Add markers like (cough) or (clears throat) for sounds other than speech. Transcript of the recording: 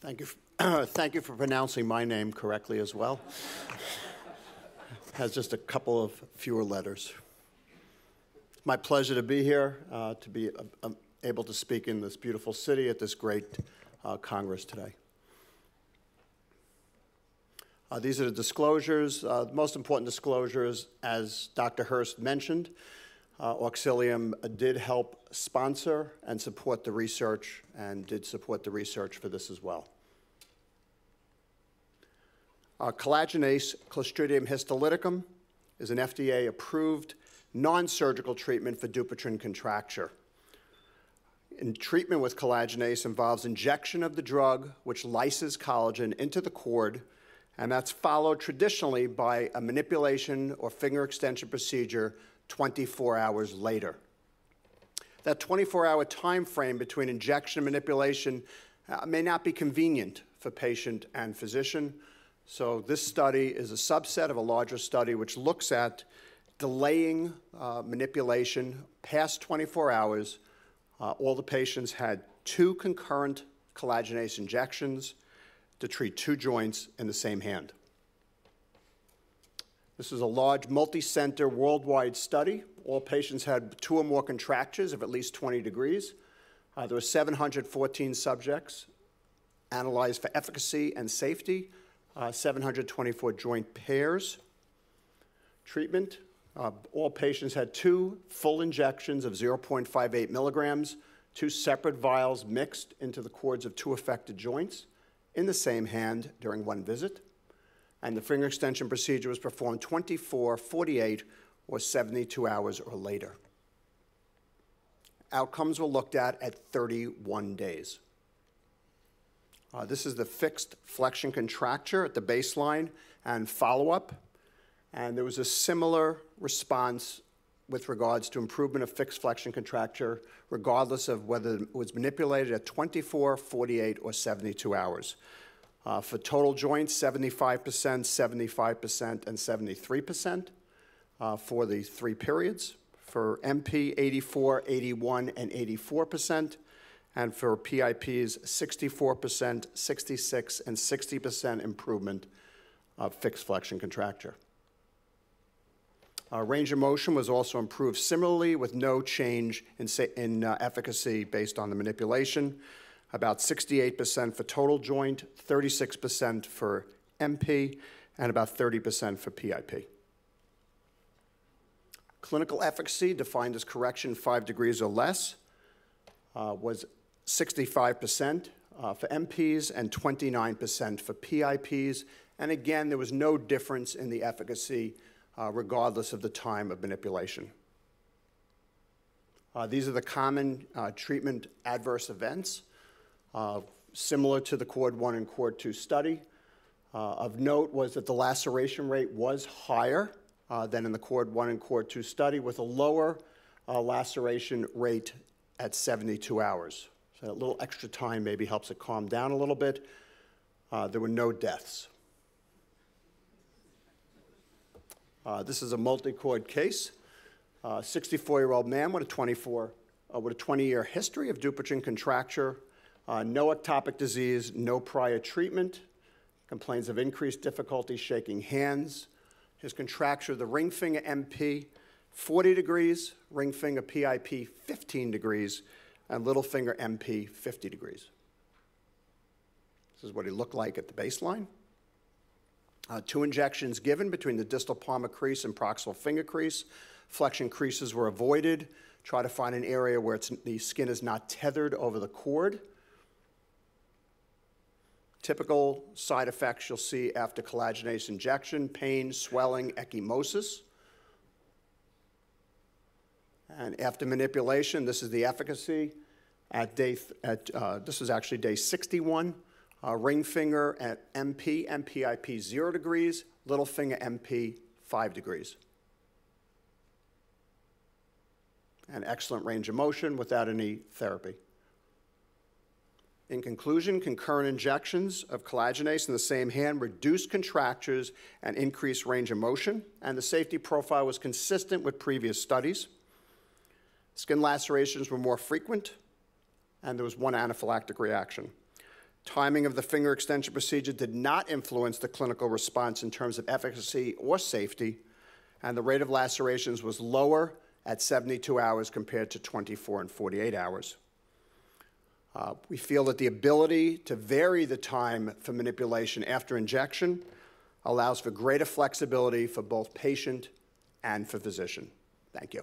Thank you. (clears throat) Thank you for pronouncing my name correctly as well. Has just a couple of fewer letters. It's my pleasure to be here, uh, to be uh, able to speak in this beautiful city at this great uh, Congress today. Uh, these are the disclosures. Uh, the most important disclosures, as Dr. Hurst mentioned, uh, Auxilium did help sponsor and support the research and did support the research for this as well. Uh, collagenase Clostridium histolyticum is an FDA approved non surgical treatment for Dupuytren contracture. And treatment with collagenase involves injection of the drug, which lyses collagen into the cord and that's followed traditionally by a manipulation or finger extension procedure 24 hours later. That 24 hour time frame between injection and manipulation uh, may not be convenient for patient and physician. So, this study is a subset of a larger study which looks at delaying uh, manipulation past 24 hours. Uh, all the patients had two concurrent collagenase injections to treat two joints in the same hand. This is a large multi-center worldwide study. All patients had two or more contractures of at least 20 degrees. Uh, there were 714 subjects analyzed for efficacy and safety, uh, 724 joint pairs. Treatment, uh, all patients had two full injections of 0.58 milligrams, two separate vials mixed into the cords of two affected joints in the same hand during one visit, and the finger extension procedure was performed 24, 48, or 72 hours or later. Outcomes were looked at at 31 days. Uh, this is the fixed flexion contracture at the baseline and follow up. And there was a similar response with regards to improvement of fixed flexion contracture, regardless of whether it was manipulated at 24, 48, or 72 hours. Uh, for total joints, 75%, 75%, and 73% uh, for the three periods. For MP, 84, 81, and 84%. And for PIPs, 64%, 66, and 60% improvement of fixed flexion contracture. Uh, range of motion was also improved similarly with no change in, in uh, efficacy based on the manipulation. About 68% for total joint, 36% for MP, and about 30% for PIP. Clinical efficacy, defined as correction five degrees or less, uh, was 65% uh, for MPs and 29% for PIPs. And again, there was no difference in the efficacy uh, regardless of the time of manipulation. Uh, these are the common uh, treatment adverse events, uh, similar to the Cord 1 and Cord 2 study. Uh, of note was that the laceration rate was higher uh, than in the Cord 1 and Cord 2 study, with a lower laceration rate at 72 hours. So a little extra time maybe helps it calm down a little bit. there were no deaths. Uh, this is a multi-cord case. 64-year-old uh, man with a 24 uh, with a 20-year history of Dupuytren contracture, uh, no ectopic disease, no prior treatment, complains of increased difficulty shaking hands. His contracture, the ring finger MP, 40 degrees, ring finger PIP, 15 degrees, and little finger MP, 50 degrees. This is what he looked like at the baseline. Uh, two injections given between the distal palmar crease and proximal finger crease. Flexion creases were avoided. Try to find an area where the skin is not tethered over the cord. Typical side effects you'll see after collagenase injection pain, swelling, ecchymosis. And after manipulation, this is the efficacy. At day, at, uh, this is actually day 61. Uh, ring finger at MP, MPIP 0 degrees, little finger MP 5 degrees. And excellent range of motion without any therapy. In conclusion, concurrent injections of collagenase in the same hand reduced contractures and increased range of motion, and the safety profile was consistent with previous studies. Skin lacerations were more frequent, and there was one anaphylactic reaction. Timing of the finger extension procedure did not influence the clinical response in terms of efficacy or safety, and the rate of lacerations was lower at 72 hours compared to 24 and 48 hours. Uh, We feel that the ability to vary the time for manipulation after injection allows for greater flexibility for both patient and for physician. Thank you.